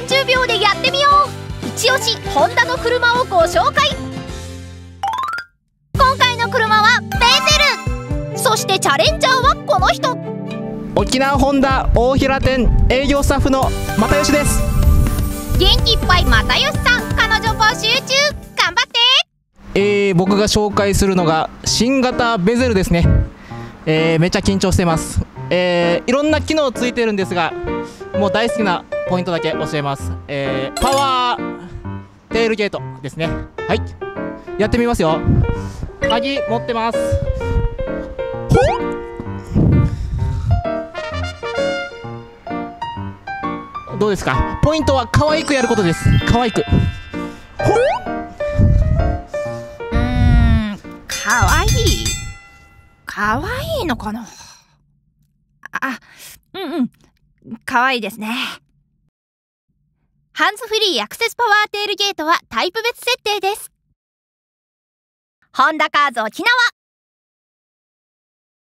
30秒でやってみよう。一押しホンダの車をご紹介。今回の車はベゼル。そしてチャレンジャーはこの人。沖縄ホンダ大平店営業スタッフの又吉です。元気いっぱい又吉さん彼女募集中。頑張って。えー、僕が紹介するのが新型ベゼルですね、えー、めっちゃ緊張してます、えー、いろんな機能ついてるんですがもう大好きなポイントだけ教えます、えー、パワーテールゲートですね。はい。やってみますよ。鍵持ってます。どうですか？ポイントは可愛くやることです。可愛く。うーんかわい。いかわいいのかな？あうんうん。可愛いいですね。ハンズフリーアクセスパワーテールゲートはタイプ別設定です。ホンダカーズ沖縄